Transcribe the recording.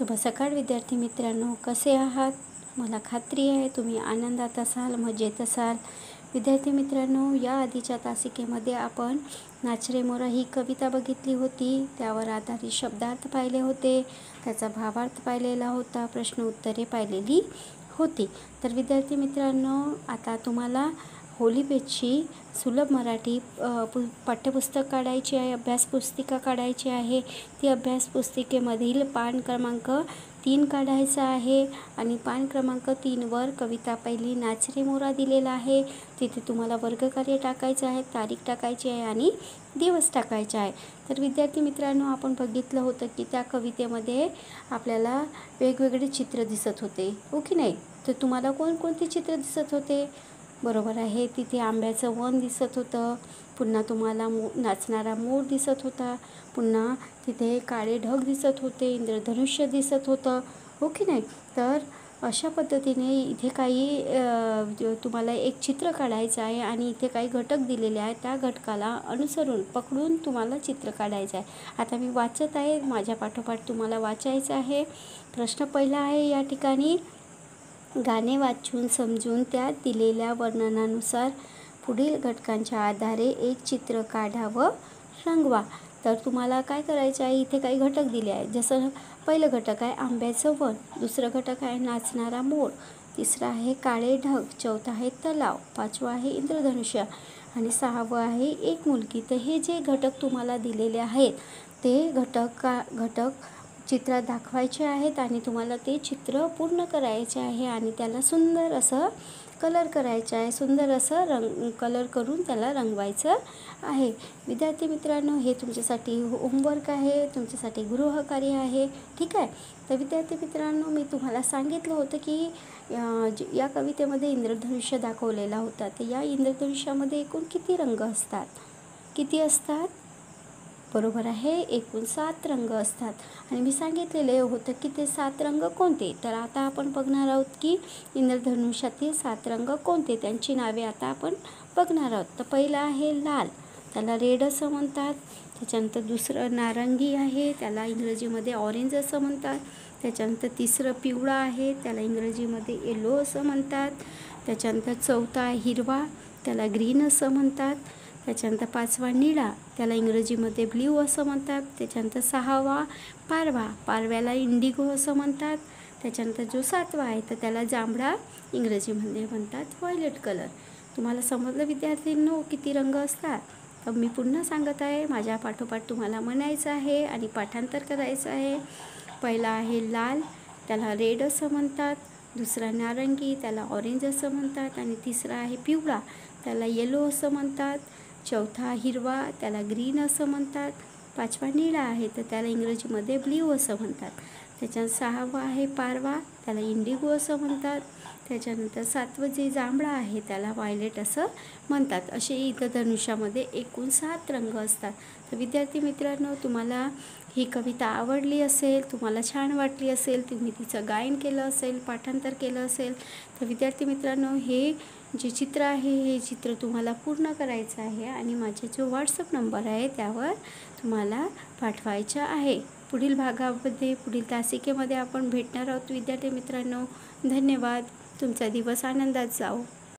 शुभ सकाळ विद्यार्थी मित्रांनो. कसे आहात? मला खात्री आहे तुम्ही आनंदात असाल मजेत असाल. विद्यार्थी मित्रांनो या आधीच्या तासिकेमध्ये आपण नाचरे मोरा ही कविता बघितली होती. त्यावर आधारित शब्दार्थ पाहिले होते. त्याचा भावार्थ पाहिलेला होता. प्रश्न उत्तरे पाहिलेली होती. तर विद्यार्थी मित्रांनो आता तुम्हाला होली सुलभ मराठी पु पाठ्यपुस्तक काढायची आहे अभ्यासपुस्तिका काढायची आहे. ती अभ्यास पुस्तिकेमधील पान क्रमांक तीन काढायचा आहे आणि पान क्रमांक तीनवर कविता पहिली नाचरे मोरा दिलेला आहे. तिथे तुम्हाला वर्गकार्य टाकायचं आहे तारीख टाकायची आहे आणि दिवस टाकायचा आहे. तर विद्यार्थी मित्रांनो आपण बघितलं होतं की त्या कवितेमध्ये आपल्याला वेगवेगळे चित्र दिसत होते ओके की नाही? तर तुम्हाला कोणकोणते चित्र दिसत होते? बरोबर आहे. तिथे आंब्याचं वन दिसत होतं. पुन्हा तुम्हाला मो नाचणारा मोर दिसत होता. पुन्हा तिथे काळे ढग दिसत होते. इंद्रधनुष्य दिसत होतं. हो की नाही? तर अशा पद्धतीने इथे काही तुम्हाला एक चित्र काढायचं आहे आणि इथे काही घटक दिलेले आहेत त्या घटकाला अनुसरून पकडून तुम्हाला चित्र काढायचं आहे. आता मी वाचत आहे. माझ्या पाठोपाठ तुम्हाला वाचायचं आहे. प्रश्न पहिला आहे या ठिकाणी. गाणे वाचून समजून त्यात दिलेल्या वर्णनानुसार पुढील घटकांच्या आधारे एक चित्र काढा व रंगवा. तर तुम्हाला काय करायचं आहे? इथे काही घटक दिले आहेत. जसं पहिलं घटक आहे आंब्याचं वन दुसरं घटक आहे नाचणारा मोर. तिसरा आहे काळे ढग. चौथं आहे तलाव. पाचवा आहे इंद्रधनुष्य. आणि सहावं आहे एक मुलगी. तर हे जे घटक तुम्हाला दिलेले आहेत ते घटक का घटक चित्रात दाखवायचे आहेत आणि तुम्हाला ते चित्र पूर्ण करायचे आहे आणि त्याला सुंदर असं कलर करायचं आहे. सुंदर असं रंग कलर करून त्याला रंगवायचं आहे. विद्यार्थी मित्रांनो हे तुमच्यासाठी होमवर्क आहे तुमच्यासाठी गृहकार्य आहे ठीक आहे? तर विद्यार्थी मित्रांनो मी तुम्हाला सांगितलं होतं की या कवितेमध्ये इंद्रधनुष्य दाखवलेला होता. तर या इंद्रधनुष्यामध्ये एकूण किती रंग असतात? किती असतात? बरोबर आहे. एकूण सात रंग असतात. आणि मी सांगितलेले होतं की ते सात रंग कोणते? तर आता आपण बघणार आहोत की इंद्रधनुष्यातील सात रंग कोणते? त्यांची नावे आता आपण बघणार आहोत. तर पहिलं आहे लाल. त्याला रेड असं म्हणतात. त्याच्यानंतर दुसरं नारंगी आहे. त्याला इंग्रजीमध्ये ऑरेंज असं म्हणतात. त्याच्यानंतर तिसरं पिवळा आहे. त्याला इंग्रजीमध्ये येलो असं म्हणतात. त्याच्यानंतर चौथा हिरवा. त्याला ग्रीन असं म्हणतात. त्याच्यानंतर पाचवा निळा त्याला इंग्रजीमध्ये ब्ल्यू असं म्हणतात त्याच्यानंतर सहावा पारवा पारव्याला इंडिगो असं म्हणतात त्याच्यानंतर जो सातवा आहे तर त्याला जांभळा इंग्रजीमध्ये म्हणतात व्हायलेट कलर तुम्हाला समजलं विद्यार्थ्यांनो किती रंग असतात? तर मी पुन्हा सांगत आहे माझ्या पाठोपाठ तुम्हाला म्हणायचं आहे आणि पाठांतर करायचं आहे. पहिला आहे लाल त्याला रेड असं म्हणतात दुसरा नारंगी त्याला ऑरेंज असं म्हणतात आणि तिसरा आहे पिवळा त्याला येलो असं म्हणतात. चौथा हिरवा त्याला ग्रीन असं म्हणतात. पाचवा निळा आहे तर त्याला इंग्रजीमध्ये ब्ल्यू असं म्हणतात. त्याच्यात सहावा आहे पारवा त्याला इंडिगो असं म्हणतात. त्याच्यानंतर सातवं जे जांभळा आहे त्याला वायलेट असं म्हणतात. असे इथं धनुष्यामध्ये एकूण सात रंग असतात. तर विद्यार्थी मित्रांनो तुम्हाला ही कविता आवडली असेल तुम्हाला छान वाटली असेल तुम्ही तिचं गायन केलं असेल पाठांतर केलं असेल तर विद्यार्थी मित्रांनो हे जे चित्र आहे हे चित्र तुम्हाला पूर्ण करायचं आहे आणि माझे जो व्हॉट्सअप नंबर आहे त्यावर तुम्हाला पाठवायचं आहे. पुढील भागामध्ये पुढील तासिकेमध्ये आपण भेटणार आहोत. विद्यार्थी मित्रांनो धन्यवाद. तुमचा दिवस आनंदात जाओ.